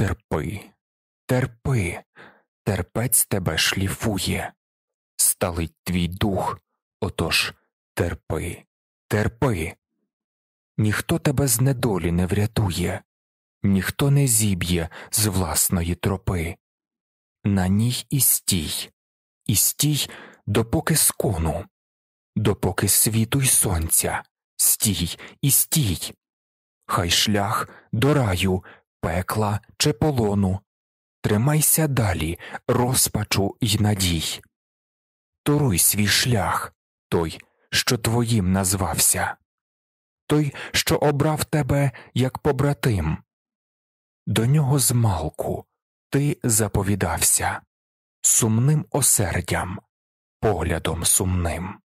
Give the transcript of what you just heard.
Терпи, терпи, терпець тебе шліфує, сталить твій дух, отож терпи, терпи. Ніхто тебе з недолі не врятує, ніхто не зіб'є з власної тропи. На ній і стій, і стій, допоки скону, допоки світу й сонця, стій і стій. Хай шлях до раю, пекла чи полону, тримайся далі, розпачу й надій. Торуй свій шлях, той, що твоїм назвався, той, що обрав тебе як побратим. До нього змалку ти заповідався сумним осердям, поглядом сумним.